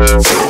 Música